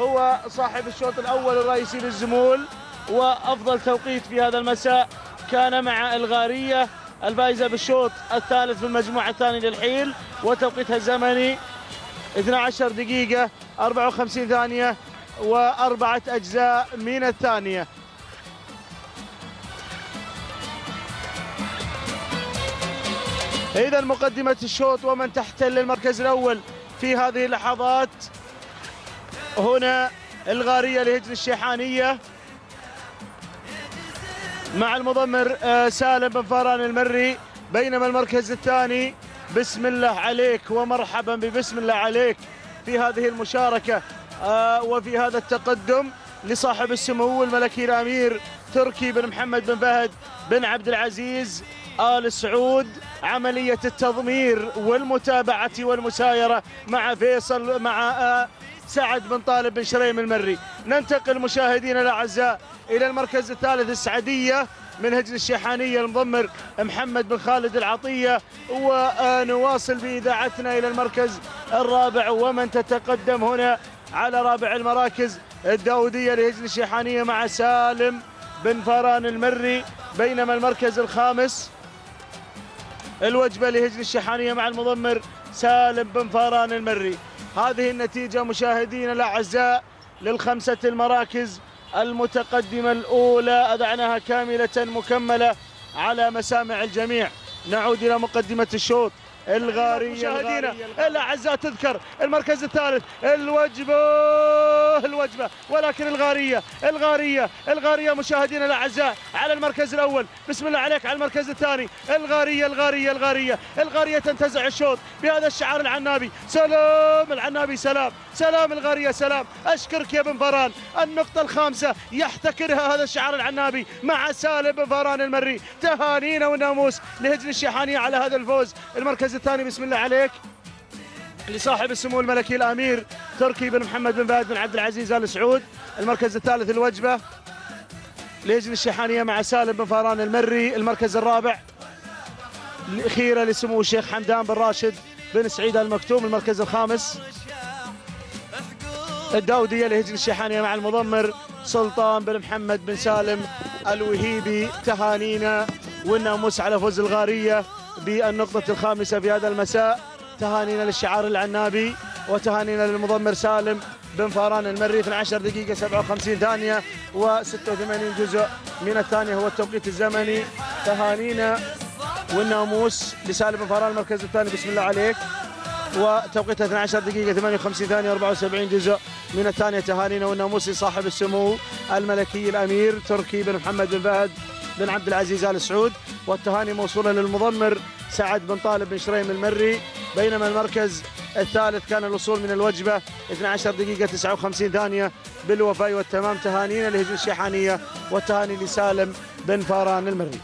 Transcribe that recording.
هو صاحب الشوط الأول الرئيسي للزمول وأفضل توقيت في هذا المساء كان مع الغارية الفائزة بالشوط الثالث في المجموعة الثانية للحيل وتوقيتها الزمني 12 دقيقة 54 ثانية وأربعة أجزاء من الثانية. إذا مقدمة الشوط ومن تحتل المركز الأول في هذه اللحظات هنا الغارية لهجن الشيحانية مع المضمر آه، سالم بن فاران المري. بينما المركز الثاني بسم الله عليك ومرحبا ببسم الله عليك في هذه المشاركة آه، وفي هذا التقدم لصاحب السمو الملكي الأمير تركي بن محمد بن فهد بن عبد العزيز آل سعود. عملية التضمير والمتابعة والمسايرة مع فيصل مع آه، سعد بن طالب بن شريم المري. ننتقل مشاهدينا الأعزاء إلى المركز الثالث السعدية من هجن الشيحانية المضمر محمد بن خالد العطية ونواصل بإذاعتنا إلى المركز الرابع ومن تتقدم هنا على رابع المراكز الداودية لهجن الشيحانية مع سالم بن فاران المري. بينما المركز الخامس الوجبة لهجن الشيحانية مع المضمر سالم بن فاران المري. هذه النتيجة مشاهدينا الأعزاء للخمسة المراكز المتقدمة الأولى أضعناها كاملة مكملة على مسامع الجميع. نعود إلى مقدمة الشوط. الغارية مشاهدينا الأعزاء تذكر المركز الثالث الوجبة الوجبة. ولكن الغارية الغارية الغارية مشاهدينا الأعزاء على المركز الأول. بسم الله عليك على المركز الثاني. الغارية الغارية الغارية. الغارية تنتزع الشوط بهذا الشعار العنابي. سلام العنابي سلام. سلام الغارية سلام. أشكرك يا بن فران النقطة الخامسة يحتكرها هذا الشعار العنابي مع سالم بن فران المري. تهانينا والناموس لهجن الشيحانية على هذا الفوز. المركز الثاني بسم الله عليك. لصاحب السمو الملكي الأمير تركي بن محمد بن فهد بن عبد العزيز آل سعود المركز الثالث الوجبة. ليجن الشيحانية مع سالم بن فاران المري المركز الرابع. الأخيرة لسمو الشيخ حمدان بن راشد بن سعيد المكتوم المركز الخامس. الداودية لهجن الشيحانية مع المضمر سلطان بن محمد بن سالم الوهيبي تهانينا والناموس على فوز الغارية. بالنقطة الخامسة في هذا المساء. تهانينا للشعار العنابي وتهانينا للمضمر سالم بن فاران المري. 12 دقيقة 57 ثانية و86 جزء من الثانية هو التوقيت الزمني. تهانينا والناموس لسالم بن فاران المركز الثاني. بسم الله عليك. وتوقيتها 12 دقيقة 58 ثانية 74 جزء من الثانية. تهانينا والناموس لصاحب السمو الملكي الأمير تركي بن محمد بن فهد. بن عبد العزيز آل سعود والتهاني موصولة للمضمر سعد بن طالب بن شريم المري. بينما المركز الثالث كان الوصول من الوجبة 12 دقيقة 59 ثانية بالوفاء والتمام تهانينا لهجن الشيحانية والتهاني لسالم بن فاران المري.